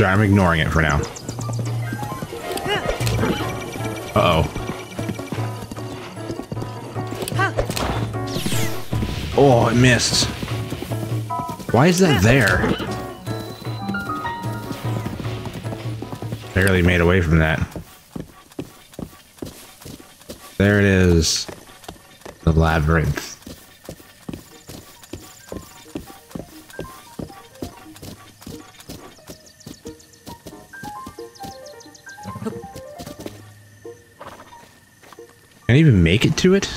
So I'm ignoring it for now. Uh-oh. Oh, it missed. Why is that there? Barely made away from that. There it is. The labyrinth. Can I even make it to it?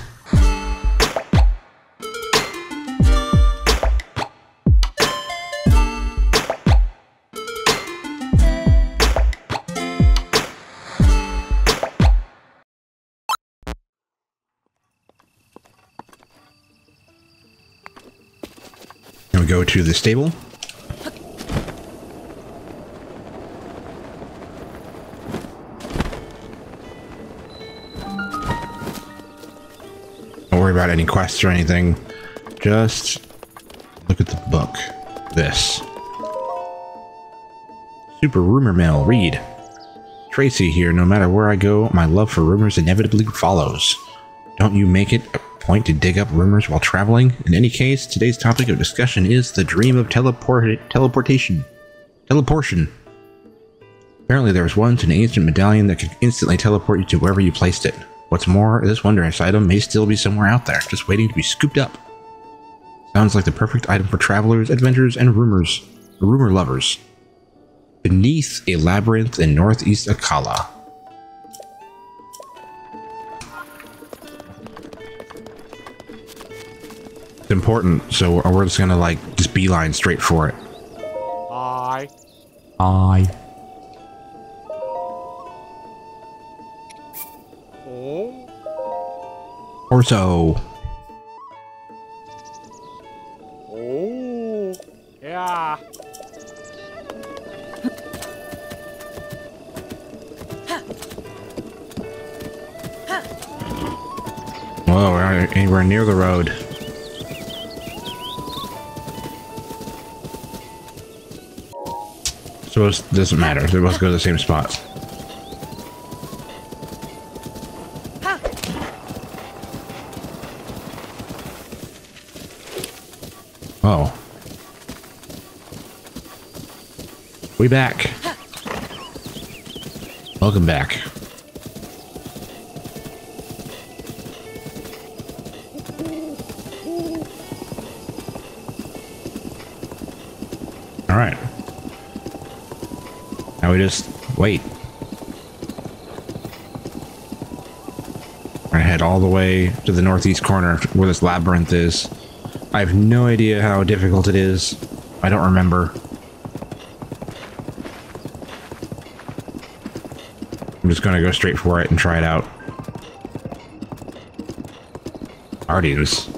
We go to the stable. About any quests or anything. Just look at the book. This. Super Rumor Mill. Read. Traysi here. No matter where I go, my love for rumors inevitably follows. Don't you make it a point to dig up rumors while traveling? In any case, today's topic of discussion is the dream of teleport teleportation. Teleportation. Apparently there was once an ancient medallion that could instantly teleport you to wherever you placed it. What's more, this wondrous item may still be somewhere out there, just waiting to be scooped up. Sounds like the perfect item for travelers, adventurers, and rumors, rumor lovers. Beneath a labyrinth in northeast Akkala. It's important, so we're just gonna like just beeline straight for it. Hi. I. Or so. Oh. Yeah. Whoa, we're not anywhere near the road. So it doesn't matter. They both go to the same spot. Oh. We back. Welcome back. All right. Now we just wait. I head all the way to the northeast corner where this labyrinth is. I have no idea how difficult it is. I don't remember. Just gonna go straight for it and try it out. Guardians.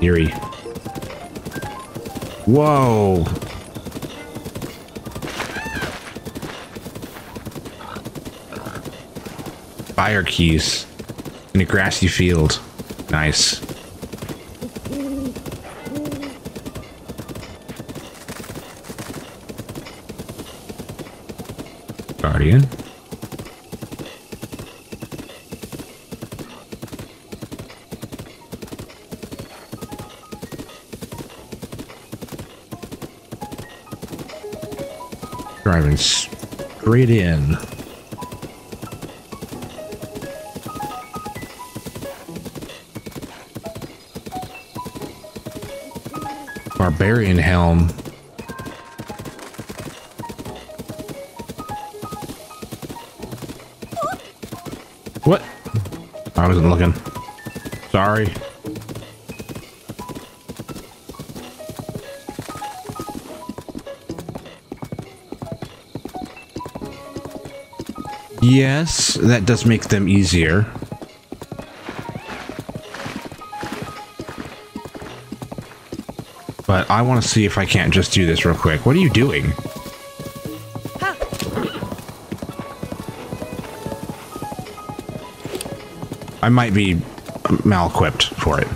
Eerie. Whoa! Fire Keese in a grassy field. Nice. Guardian. Driving straight in. Barbarian helm. I wasn't looking. Sorry. Yes, that does make them easier. But I want to see if I can't just do this real quick. What are you doing? I might be mal-equipped for it.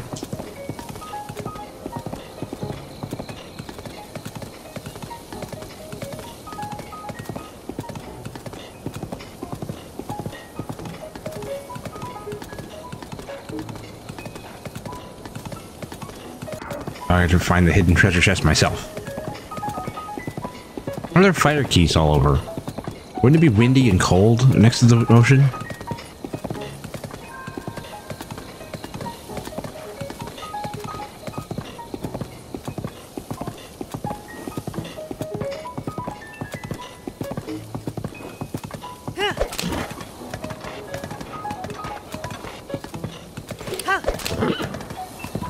I have to find the hidden treasure chest myself. Why are there fire Keese all over? Wouldn't it be windy and cold next to the ocean?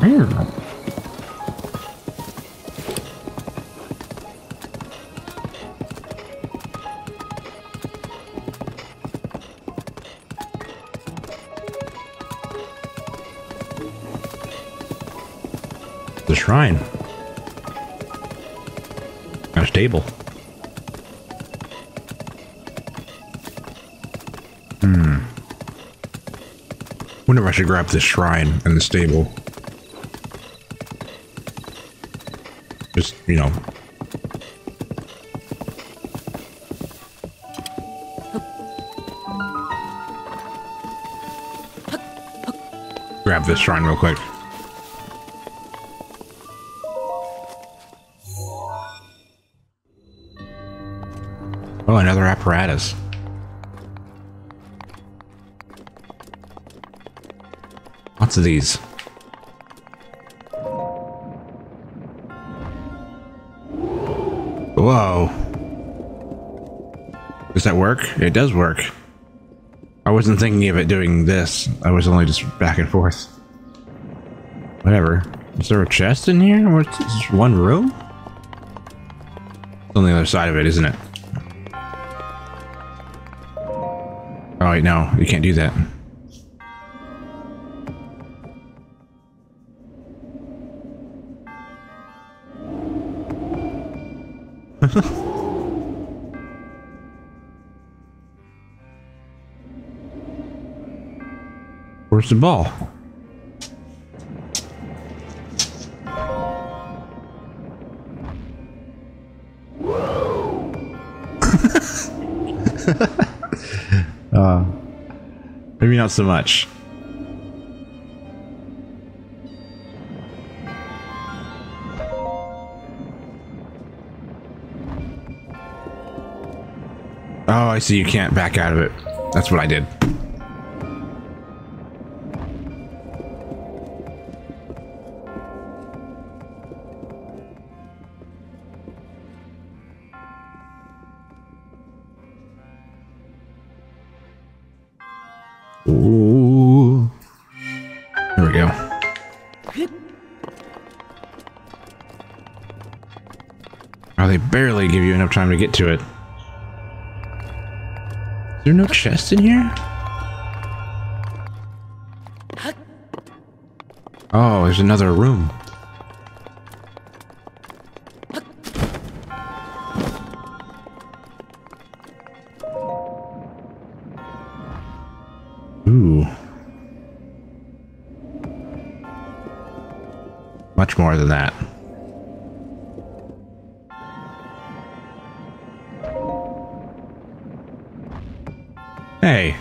Hmm. The shrine. A stable. Hmm. Wonder if I should grab this shrine and the stable. Just, you know. Grab this shrine real quick. Oh, another apparatus. Lots of these. Whoa. Does that work? It does work. I wasn't thinking of it doing this. I was only just back and forth. Whatever. Is there a chest in here? Or is this one room? It's on the other side of it, isn't it? Oh, wait, no. You can't do that. Where's the ball? uh, maybe not so much. I see. You can't back out of it. That's what I did. Ooh. There we go. Oh, they barely give you enough time to get to it. There no chest in here? Oh, there's another room. Ooh. Much more than that. Hey.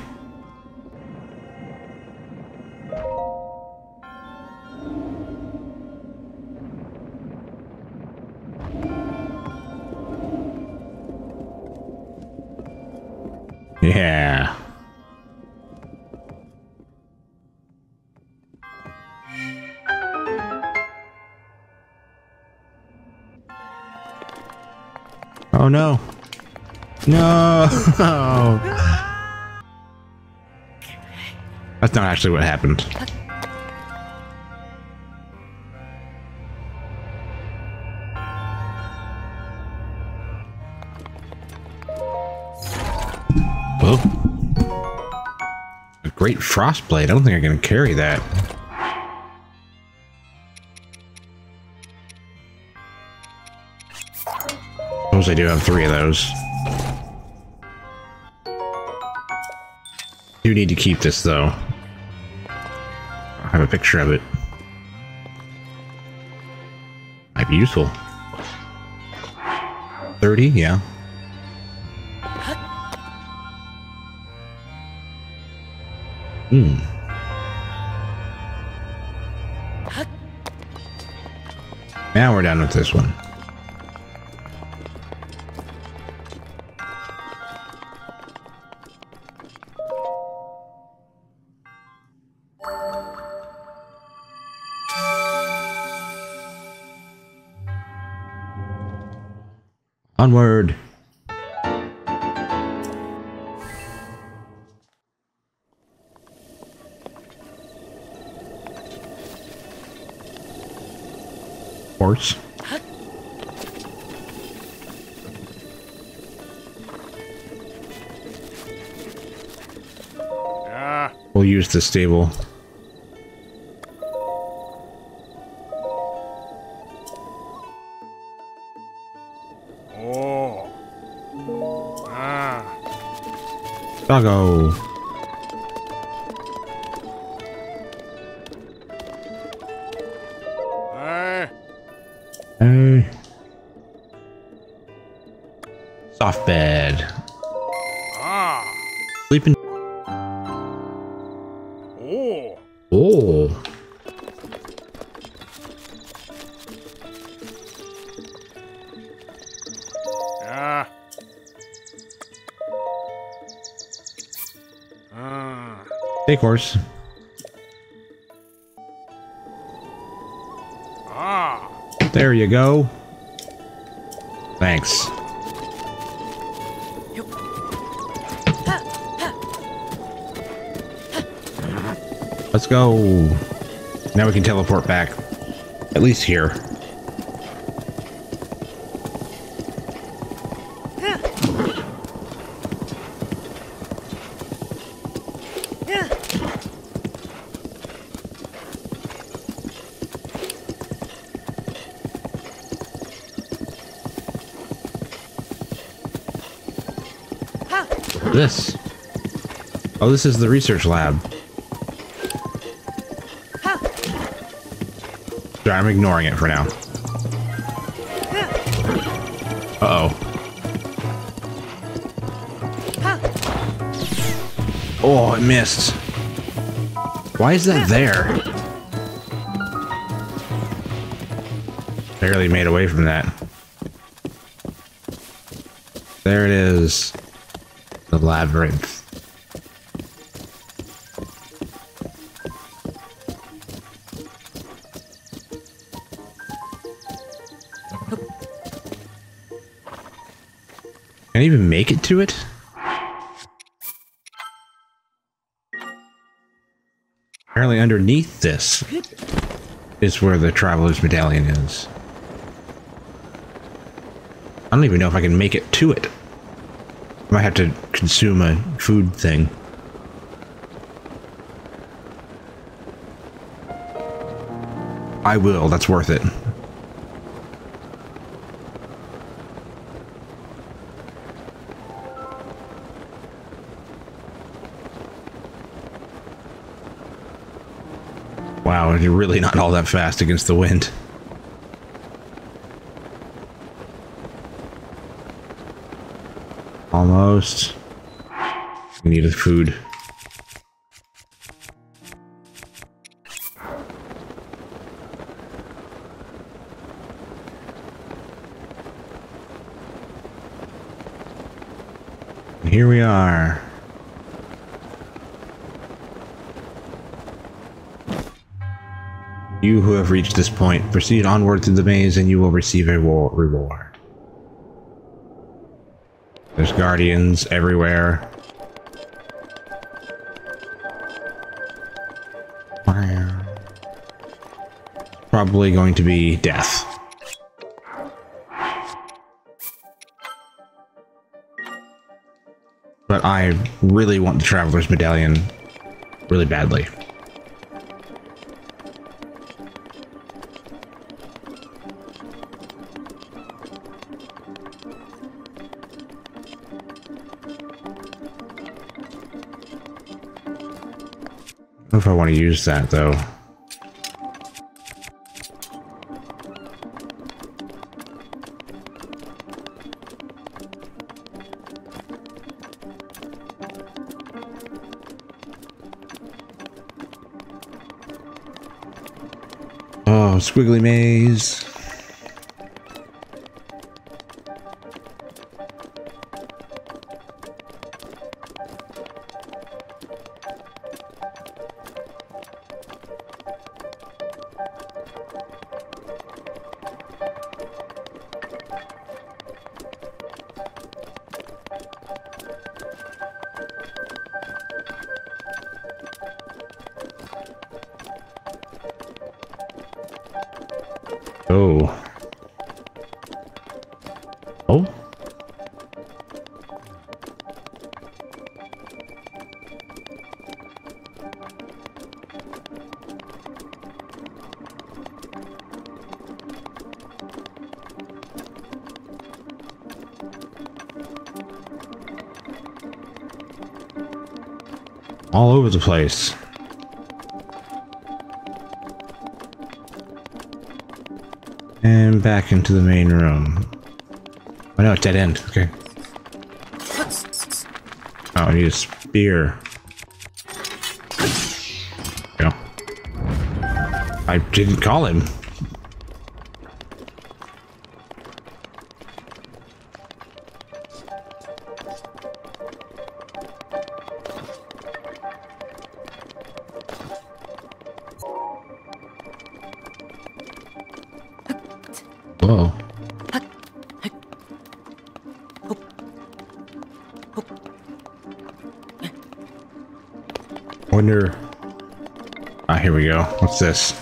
That's not actually what happened. Whoa. A great frost blade. I don't think I can carry that. Suppose I do have three of those. Do need to keep this though. Picture of it. Might be useful. 30, yeah. Hmm. Now we're done with this one. Onward. Horse. Yeah. We'll use the stable. Doggo. Hey. Hey. Soft bed. Take horse. Ah. There you go. Thanks. Let's go. Now we can teleport back. At least here. This. Oh, this is the research lab. Sorry, I'm ignoring it for now. Uh-oh. Oh, it missed. Why is that there? Barely made away from that. There it is. Labyrinth. Can I even make it to it? Apparently underneath this is where the Traveler's Medallion is. I don't even know if I can make it to it. I might have to consume a food thing. I will, that's worth it. Wow, you're really not all that fast against the wind. Almost. We need food. Here we are. You who have reached this point, proceed onward through the maze and you will receive a reward. There's guardians everywhere. Probably going to be death. But I really want the Traveler's Medallion really badly. If I want to use that though. Oh, squiggly maze. Place. And back into the main room. Oh no, dead end. Okay. Oh, I need a spear. Go. I didn't call him. Here we go. What's this?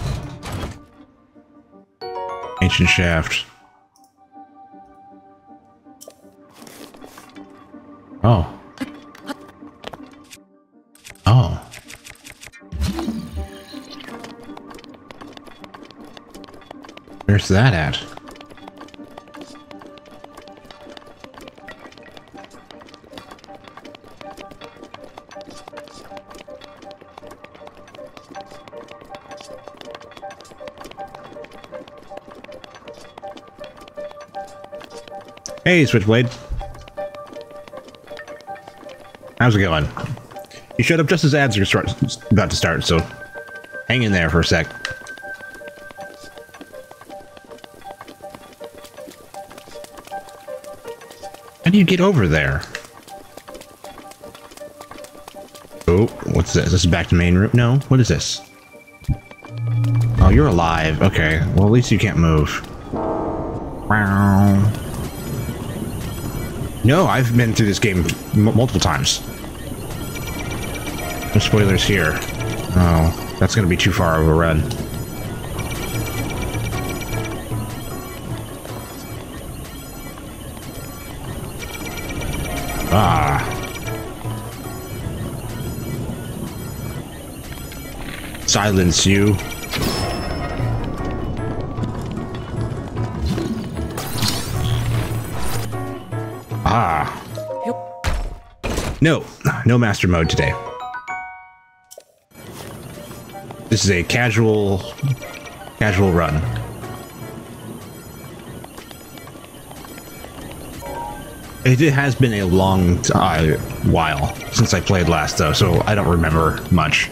Ancient shaft. Oh. Oh. Where's that at? Hey, Switchblade. How's it going? You showed up just as ads are start, about to start, so hang in there for a sec. How do you get over there? Oh, what's this? This is back to main room? No, what is this? Oh, you're alive. Okay, well at least you can't move. Wow. No, I've been through this game multiple times. No spoilers here. Oh, that's gonna be too far of a run. Ah. Silence you. No, no master mode today. This is a casual, casual run. It has been a long uh, while since I played last, though, so I don't remember much.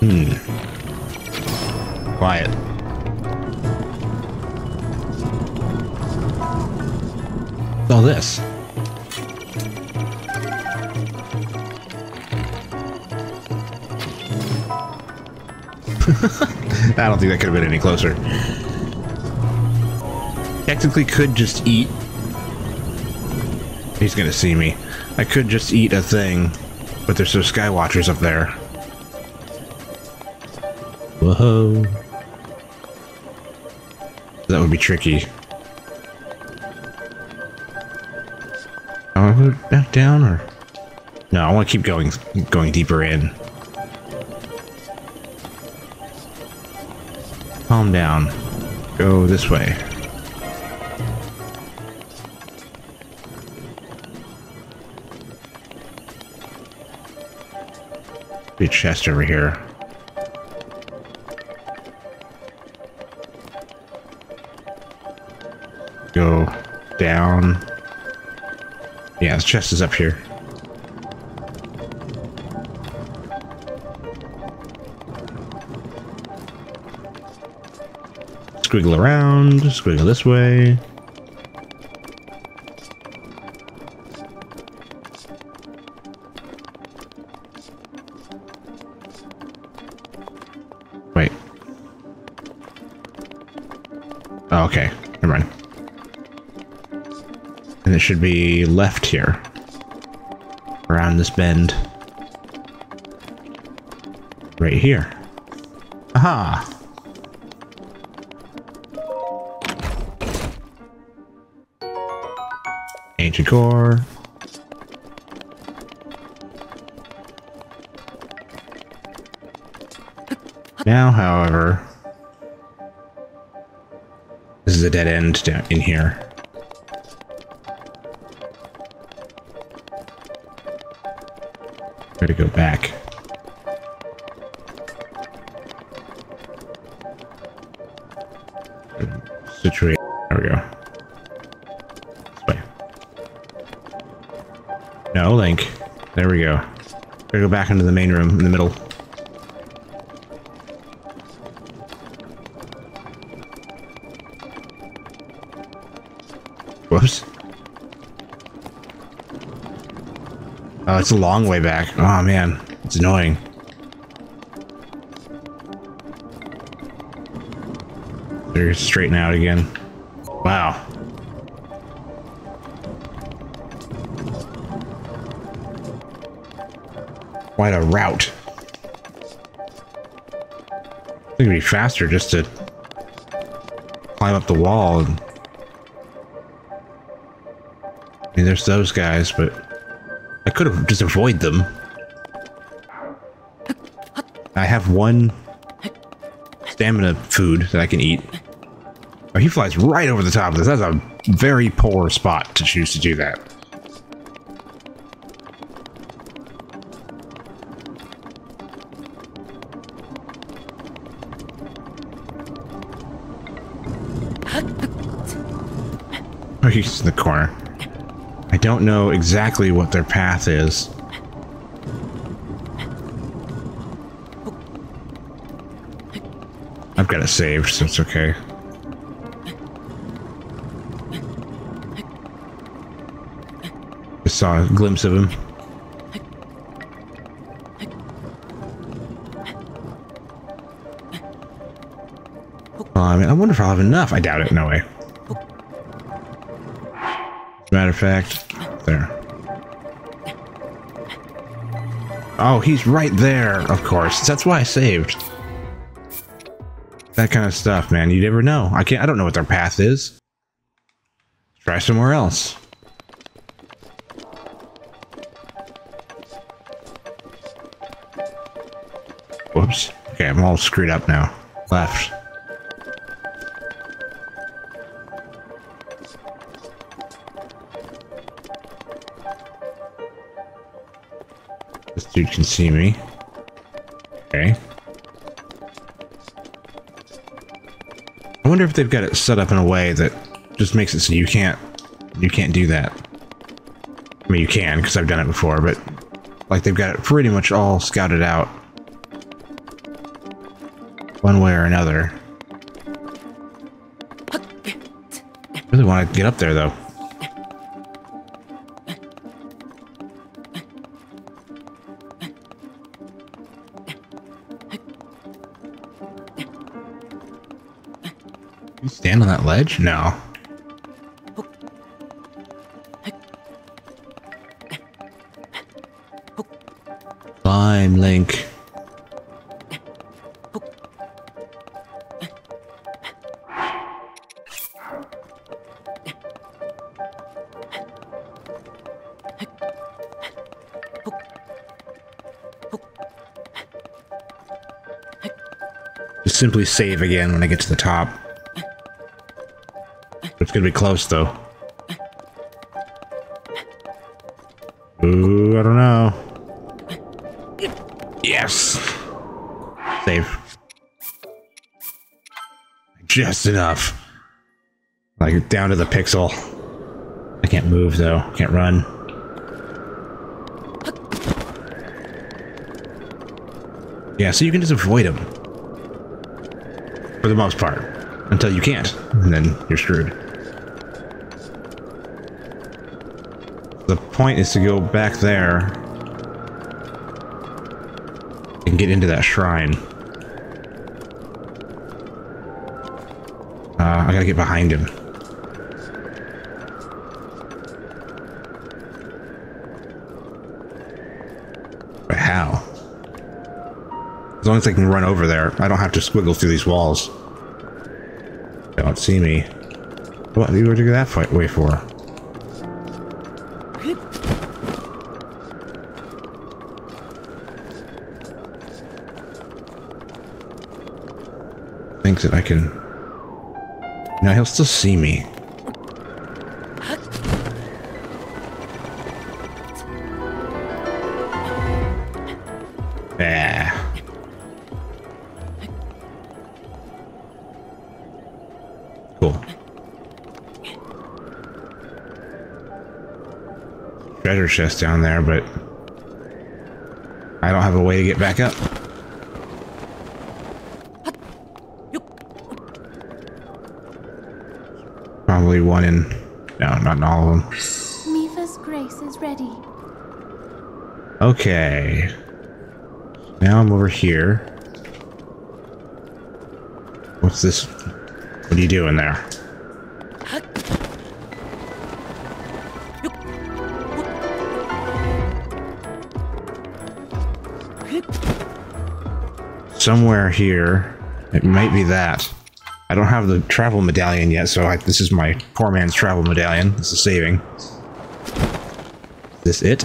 Hmm. Quiet. All this? I don't think that could have been any closer. Technically could just eat. He's gonna see me. I could just eat a thing, but there's those skywatchers up there. Whoa. That would be tricky. Back down or no? I want to keep going, going deeper in. Calm down. Go this way. A chest over here. Go down. Yeah, the chest is up here. Squiggle around, squiggle this way. Should be left here. Around this bend. Right here. Aha! Ancient core. Now, however, this is a dead end down in here. Try to go back. Situate. There we go. This way. No, Link. There we go. Gotta go back into the main room in the middle. Oh, it's a long way back. Oh man, it's annoying. They're straighten out again. Wow. Quite a route. I think it'd be faster just to climb up the wall. I mean, there's those guys, but could have just avoid them. I have one stamina food that I can eat. Oh, he flies right over the top of this. That's a very poor spot to choose to do that. Oh, he's in the corner. I don't know exactly what their path is. I've got it saved, so it's okay. Just saw a glimpse of him. I mean, I wonder if I'll have enough. I doubt it. No way. As a matter of fact, there. Oh, he's right there, of course. That's why I saved. That kind of stuff, man. You never know. I can't I don't know what their path is. Try somewhere else. Whoops. Okay, I'm all screwed up now. Left. Dude can see me. Okay. I wonder if they've got it set up in a way that just makes it so you can't you can't do that. I mean, you can because I've done it before, but like they've got it pretty much all scouted out one way or another. I Really want to get up there though. That ledge? No. Climb, Link. Just simply save again when I get to the top. Be close though. Ooh, I don't know. Yes. Save. Just enough. Like down to the pixel. I can't move though. Can't run. Yeah, so you can just avoid them. For the most part. Until you can't. And then you're screwed. Point is to go back there and get into that shrine. Uh, I gotta get behind him. But how? As long as I can run over there, I don't have to squiggle through these walls. They don't see me. What? You were to go that fight way for? think that I can... Now he'll still see me. Ah. Cool. Treasure chest down there, but I don't have a way to get back up. Probably one in... No, not in all of them. Mipha's grace is ready. Okay. Now I'm over here. What's this? What are you doing there? Somewhere here. It might be that. I don't have the travel medallion yet, so I, this is my poor man's travel medallion. This is saving. Is this it?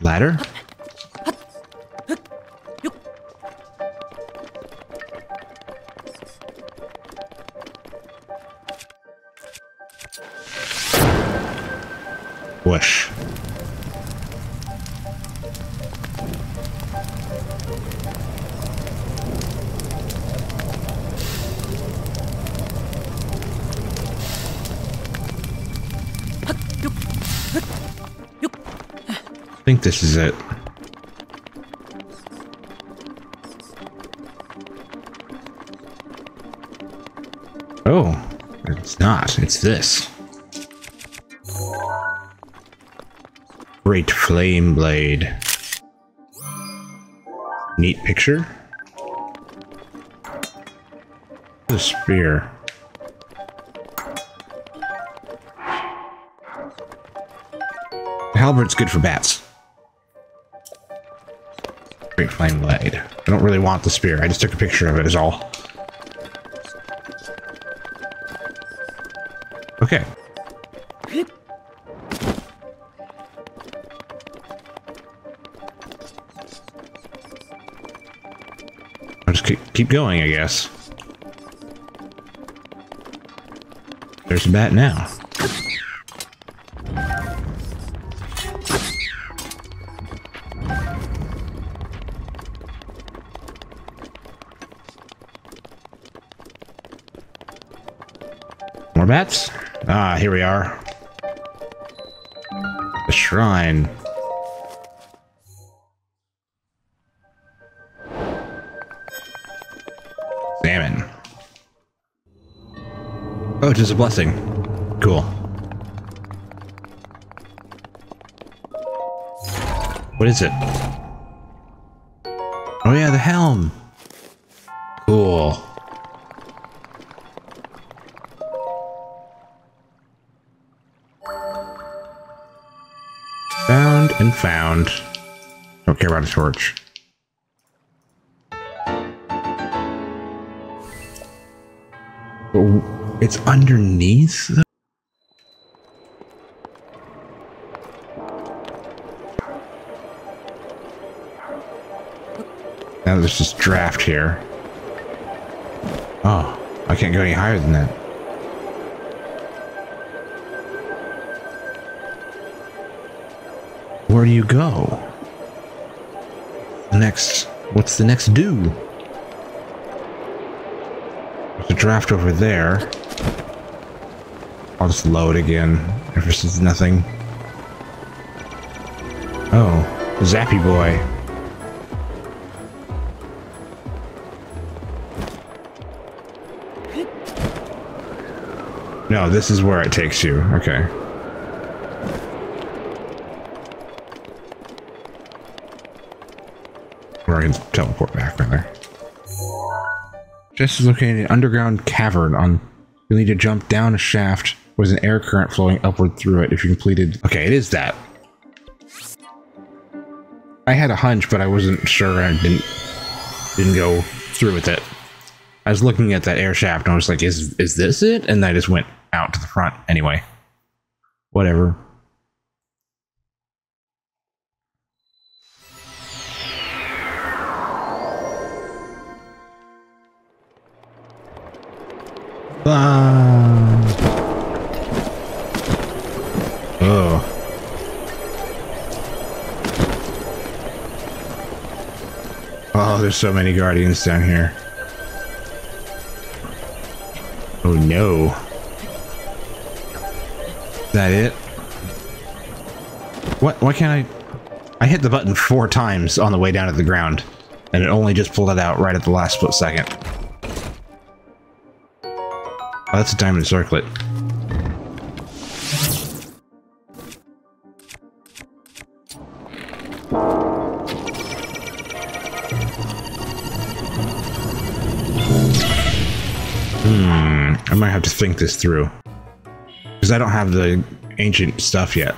Ladder? This is it. Oh, it's not. It's this. Great Flame Blade. Neat picture. The spear. The halberd's good for bats. Flame Blade. I don't really want the spear. I just took a picture of it is all. Okay. I'll just keep, keep going, I guess. There's a bat now. Bats? Ah, here we are. The shrine. Salmon. Oh, it is a blessing. Cool. What is it? Oh yeah, the helm. Cool. Found found. Don't care about a torch. Oh, It's underneath the Now there's this draft here. Oh, I can't go any higher than that. Where do you go? Next, what's the next do? There's a draft over there. I'll just load again if this is nothing. Oh, Zappy Boy. No, this is where it takes you. Okay. I teleport back rather. Just is located in an underground cavern on you'll need to jump down a shaft with an air current flowing upward through it if you completed Okay, it is that. I had a hunch, but I wasn't sure I didn't didn't go through with it. I was looking at that air shaft and I was like, is is this it? And I just went out to the front anyway. Whatever. Ah. Oh. Oh, there's so many guardians down here. Oh no. Is that it? What? Why can't I? I hit the button four times on the way down to the ground, and it only just pulled it out right at the last split second. Oh, that's a diamond circlet. Hmm, I might have to think this through. Because I don't have the ancient stuff yet.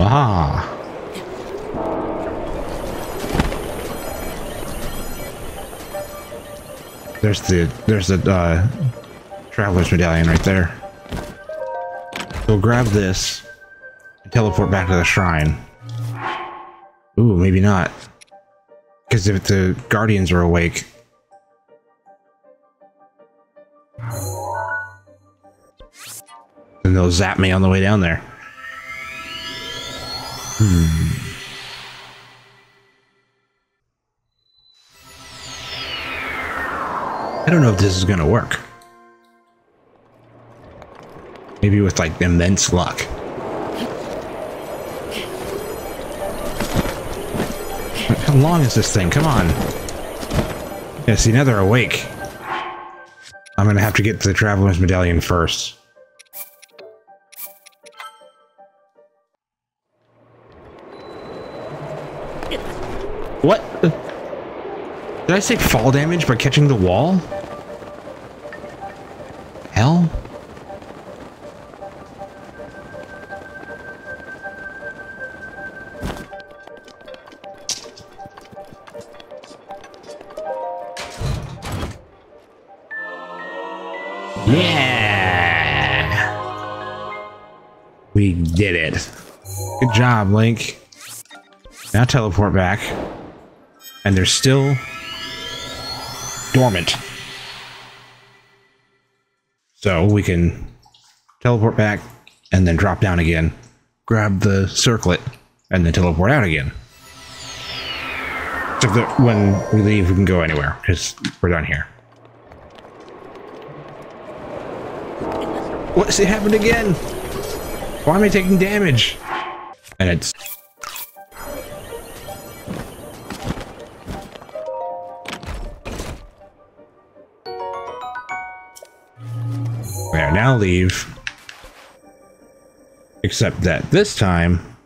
Ah. There's the there's the uh, traveler's medallion right there. We'll grab this and teleport back to the shrine. Ooh, maybe not. Because if the guardians are awake, then they'll zap me on the way down there. I don't know if this is going to work. Maybe with like immense luck. How long is this thing? Come on. Yeah, see, now they're awake. I'm going to have to get to the Traveler's Medallion first. What? Did I say fall damage by catching the wall? Job, Link. Now teleport back. And they're still dormant. So we can teleport back and then drop down again, grab the circlet, and then teleport out again. So that when we leave, we can go anywhere because we're done here. What's it happened again? Why am I taking damage? And it's now leave. Except that this time,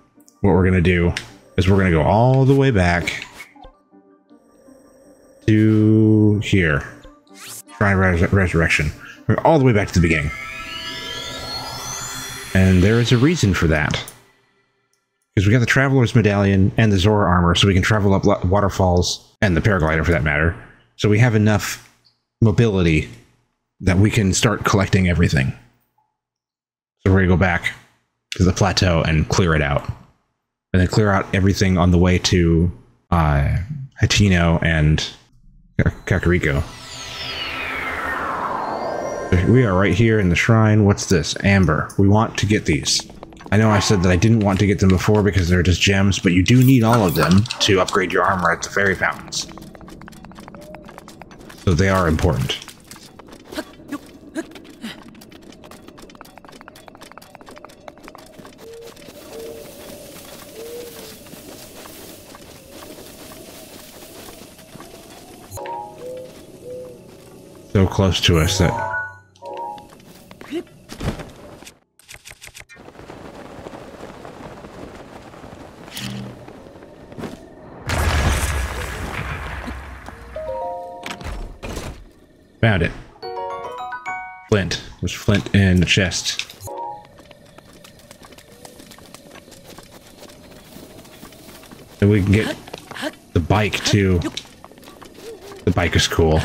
what we're gonna do is we're gonna go all the way back to here. Shrine Res Resurrection. We're all the way back to the beginning. And there is a reason for that. We got the Traveler's Medallion and the Zora armor, so we can travel up waterfalls, and the paraglider for that matter. So we have enough mobility that we can start collecting everything. So we're gonna go back to the plateau and clear it out, and then clear out everything on the way to uh, Hateno and Kakariko. We are right here in the shrine. What's this? Amber. We want to get these. I know I said that I didn't want to get them before because they're just gems, but you do need all of them to upgrade your armor at the fairy fountains. So they are important. So close to us that chest. And we can get the bike too. The bike is cool.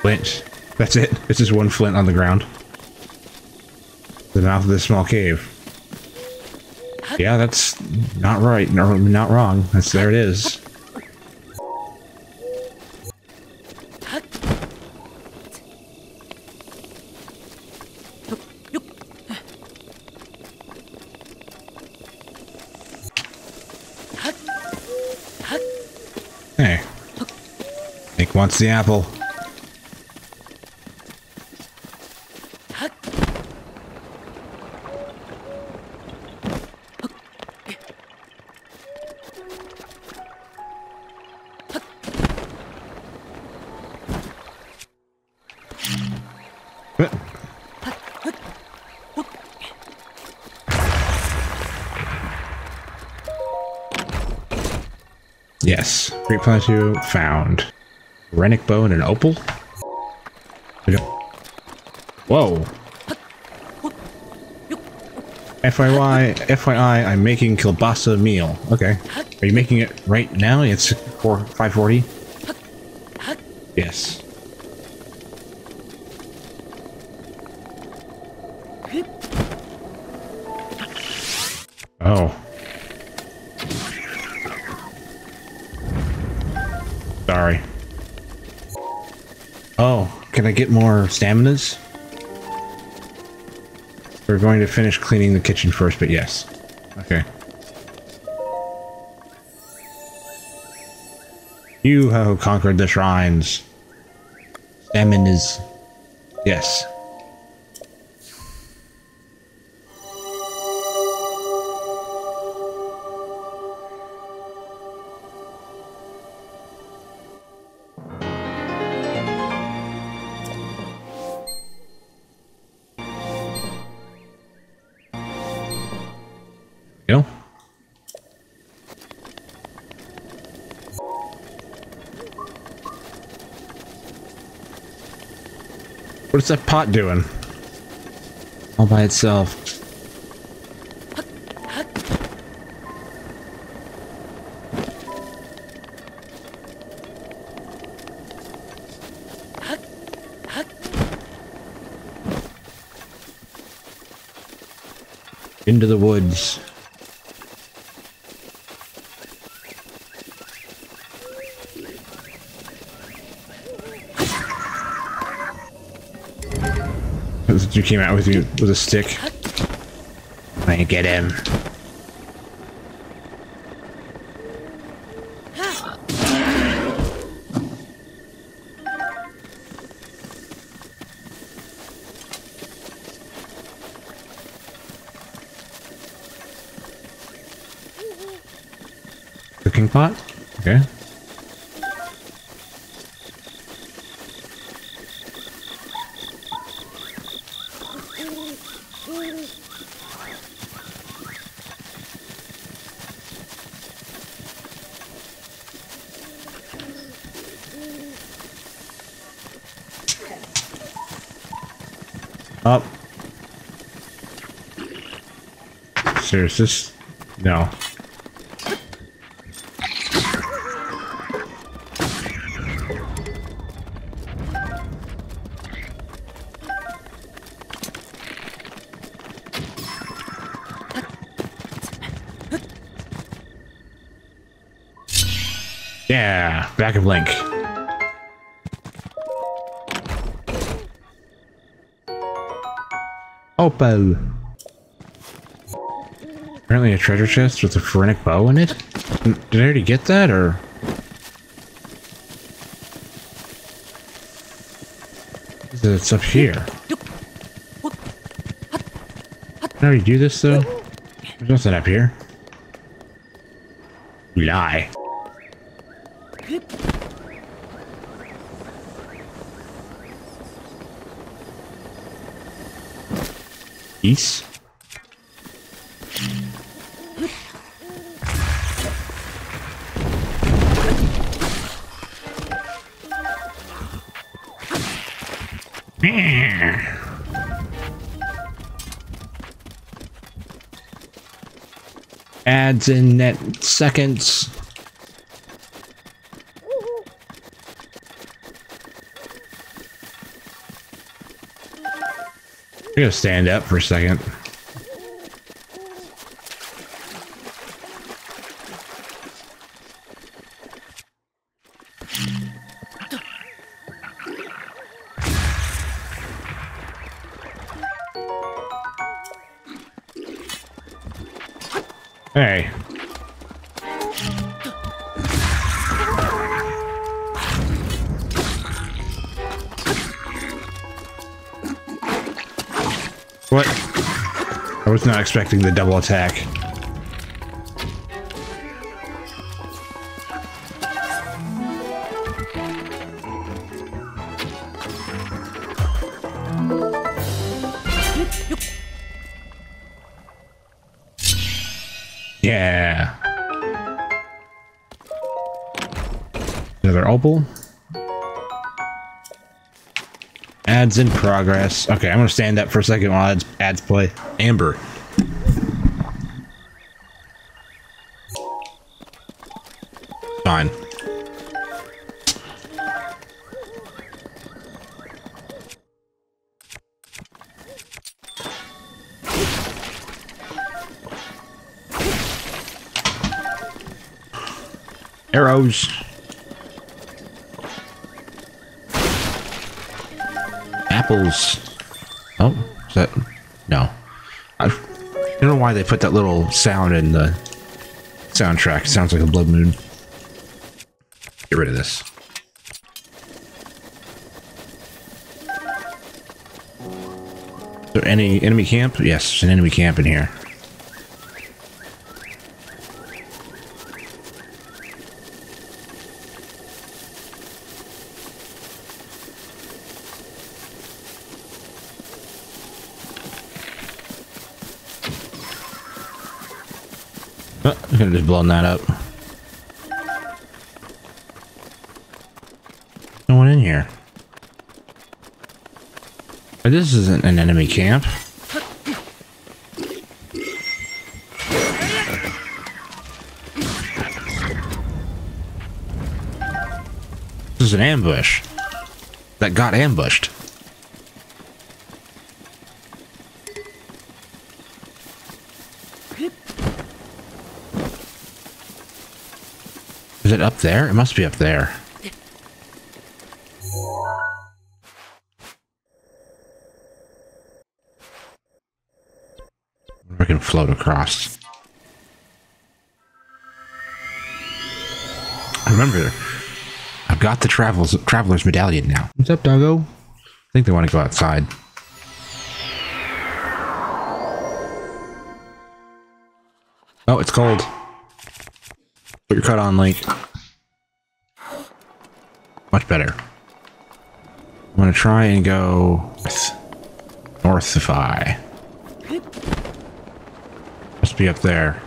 Flint. That's it. It's just one flint on the ground. The mouth of this small cave. Yeah, that's not right. No, not wrong. That's there it is. Hey. Nick wants the apple. Great Plateau found. Phrenic bow and an opal? Whoa. FYI, FYI, I'm making kielbasa meal. Okay. Are you making it right now? It's 4, 540? Get more staminas? We're going to finish cleaning the kitchen first, but yes. Okay. You have conquered the shrines. Staminas. Yes. What's that pot doing? All by itself. Into the woods. You came out with you with a stick. I get him. Cooking pot? Okay. Up. Serious, this? No. Yeah, back of Link. Opal. Apparently a treasure chest with a Phrenic bow in it? Did I already get that, or...? It's up here. Did I already do this, though? There's nothing up here. You lie. Peace. Ads in net seconds. I'm gonna stand up for a second. Expecting the double attack. Yeah. Another opal. Ads in progress. Okay, I'm gonna stand up for a second while ads, ads play. Amber. Fine. Arrows. Apples. Oh, is that? No. I don't know why they put that little sound in the soundtrack. It sounds like a blood moon. Get rid of this. Is there any enemy camp? Yes, an enemy camp in here. Oh, I could have just blown that up. No one in here. But This isn't an enemy camp. This is an ambush. That got ambushed. Is it up there? It must be up there. Can float across. Remember, I've got the travels traveler's medallion now. What's up, doggo? I think they want to go outside. Oh, it's cold. Put your cut on, Link. Much better. I'm gonna try and go north. Northify. Be up there.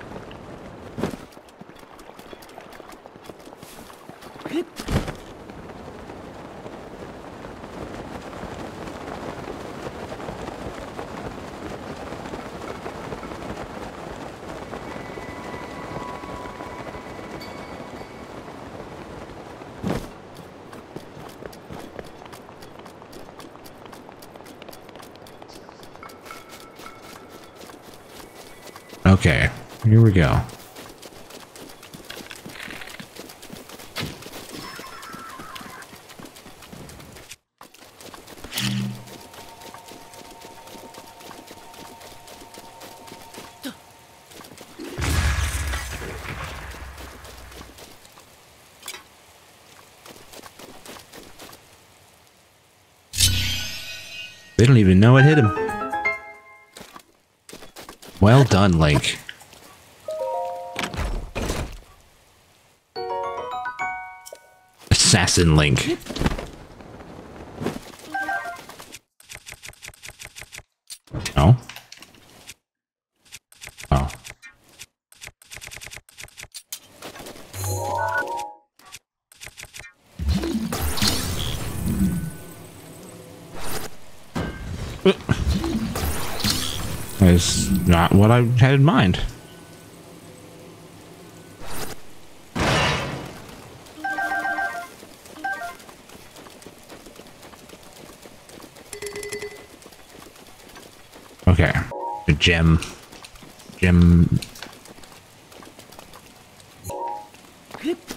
Okay, here we go. They don't even know it hit him. Well done, Link. Assassin Link. What I had in mind. Okay. A gem. Gem.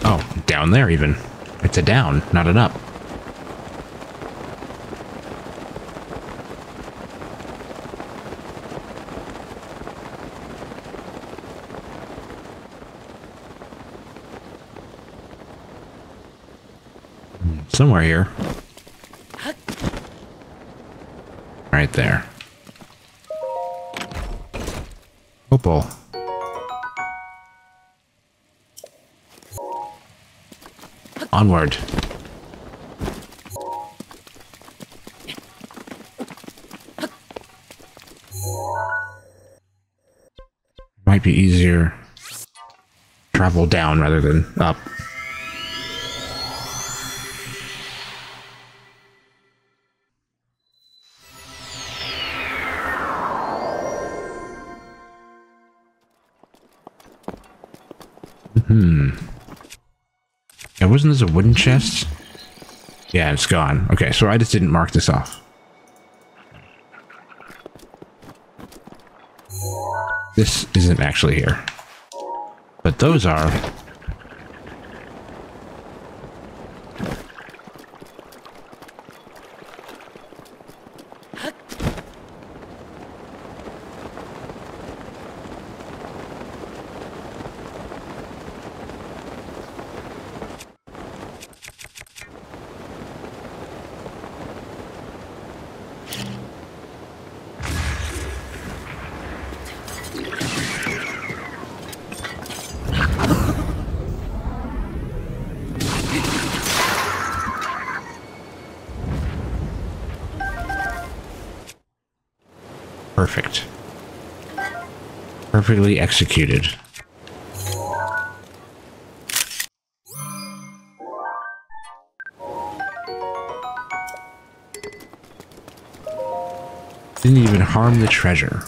Oh, down there even. It's a down, not an up. Somewhere here. Right there. Opal. Onward. Might be easier travel down rather than up. Wasn't this a wooden chest? Yeah, it's gone. Okay, so I just didn't mark this off. This isn't actually here. But those are. Perfect. Perfectly executed. Didn't even harm the treasure.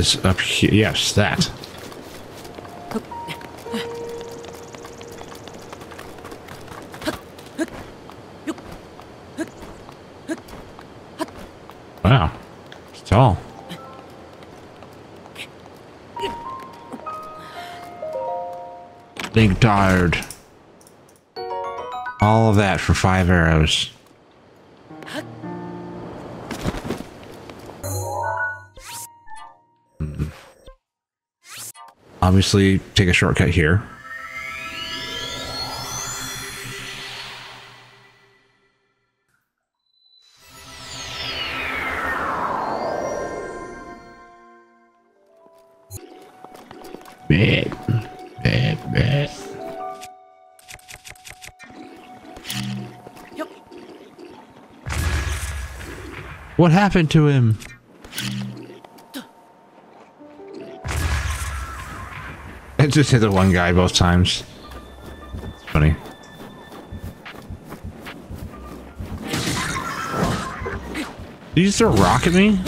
Is up here. Yes, that. Wow. It's tall. Big tired. All of that for five arrows. Obviously, take a shortcut here. Bad. Bad, bad. What happened to him? Just hit the one guy both times. It's funny. Did you just throw a rock at me?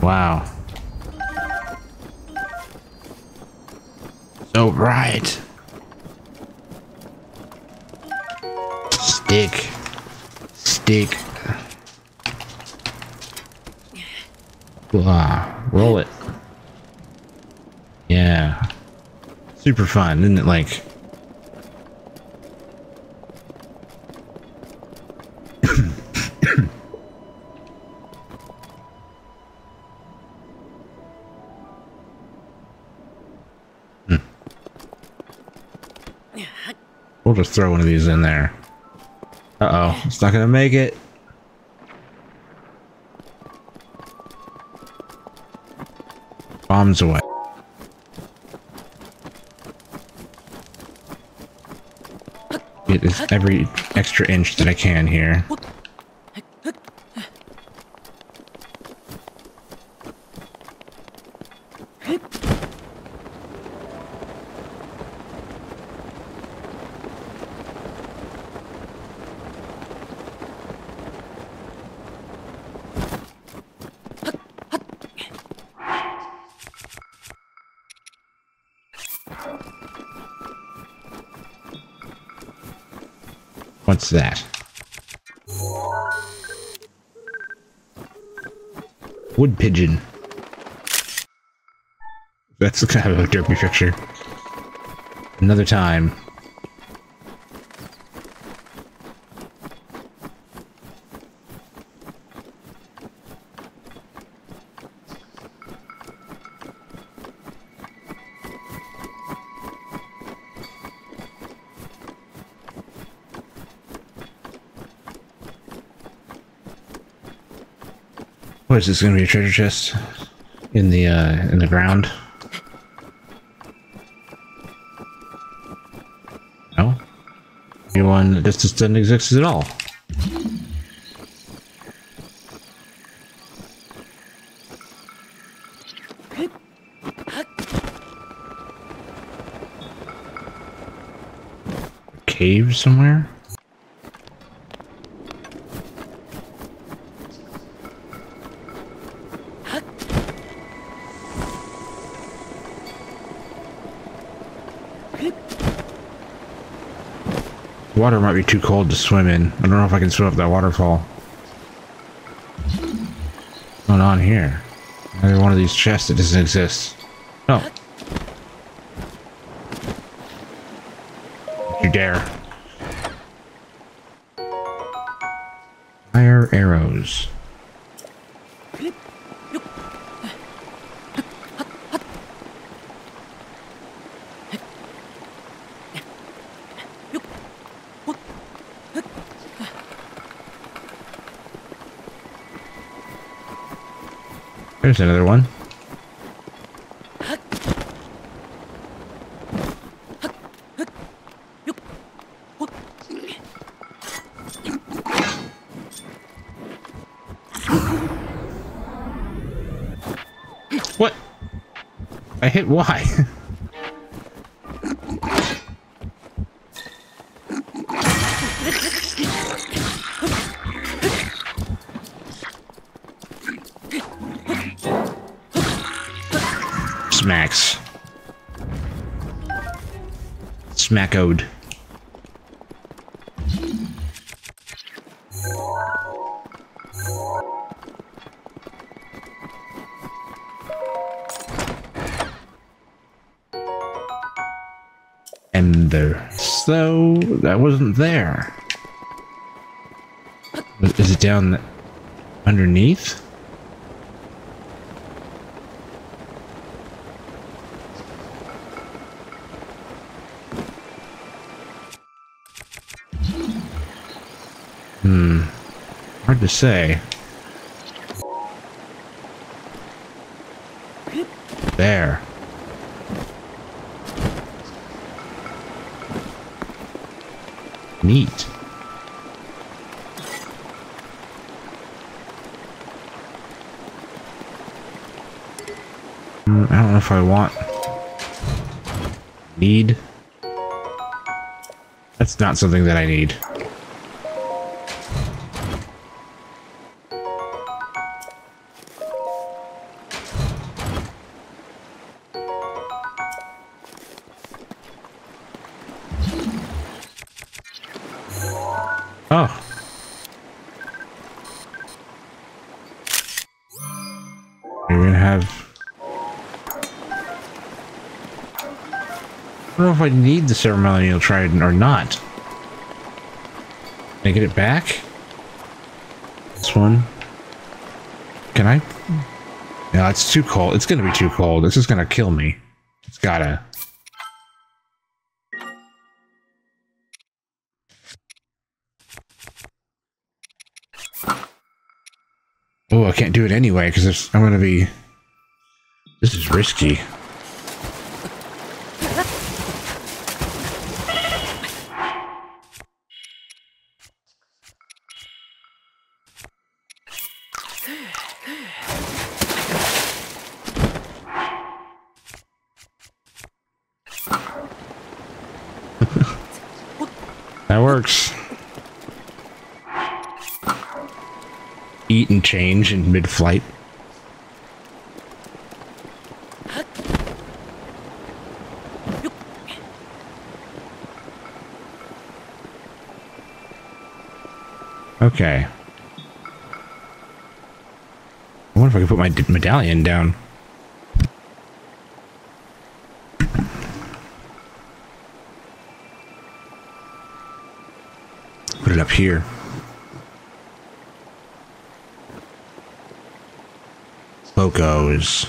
Wow. So bright. Stick. Stick. Ah, roll it. Yeah. Super fun, isn't it? Like. Hmm. We'll just throw one of these in there. Uh-oh, it's not gonna make it. Bombs away. Get every extra inch that I can here. What's that? Wood pigeon. That's kind of a derpy picture. Another time. What is this going to be a treasure chest in the uh, in the ground? No. Maybe one that just doesn't exist at all. Cave somewhere? Water might be too cold to swim in. I don't know if I can swim up that waterfall. What's going on here? Another one of these chests that doesn't exist. Oh. Don't you dare. Fire arrows. There's another one. What? I hit Y. Smackode. Ember. So, that wasn't there. Is it down underneath? Say. There. Neat. Hmm, I don't know if I want... Need? That's not something that I need. If I need the ceremonial trident or not. Can I get it back? This one? Can I? No, it's too cold. It's gonna be too cold. This is gonna kill me. It's gotta. Oh, I can't do it anyway because I'm to be. This is risky. that works. eat change in mid-flight. Okay. I wonder if I can put my medallion down. here. Bocos.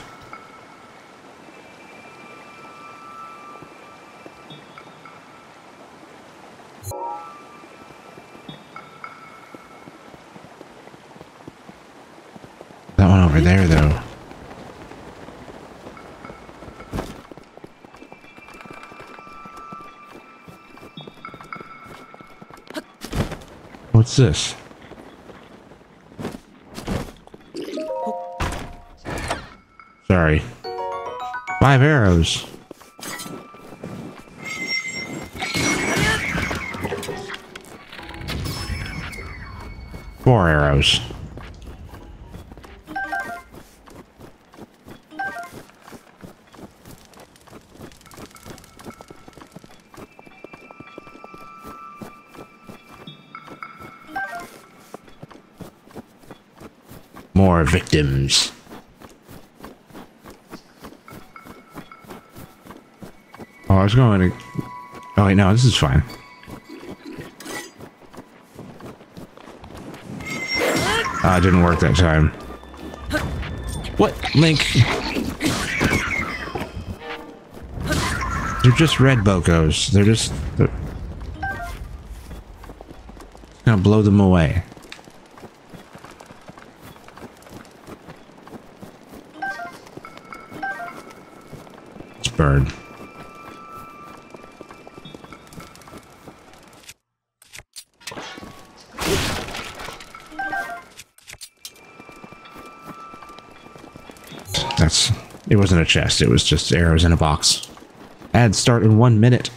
That one over there, though. What's this? Five arrows. Four arrows. More victims. I was going to... Oh, wait, no, this is fine. Ah, it didn't work that time. What? Link? They're just red Bocos. They're just... They're... Gonna blow them away. It's bird. Wasn't a chest, it was just arrows in a box. Ads start in one minute.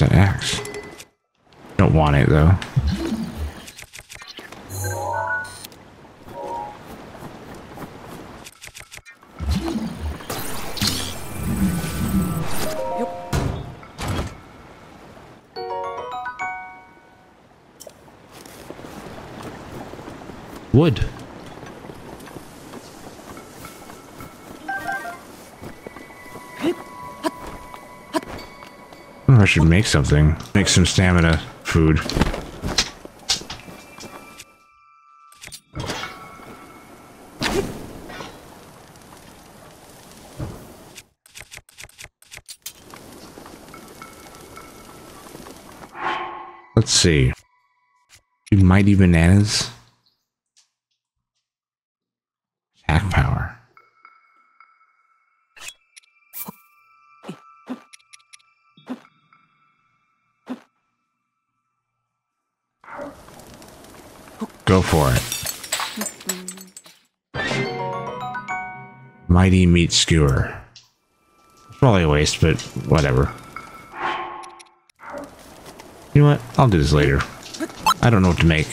That axe. Don't want it though. Should make something. Make some stamina food. Let's see. Mighty bananas. Mighty meat skewer. Probably a waste, but whatever. You know what? I'll do this later. I don't know what to make.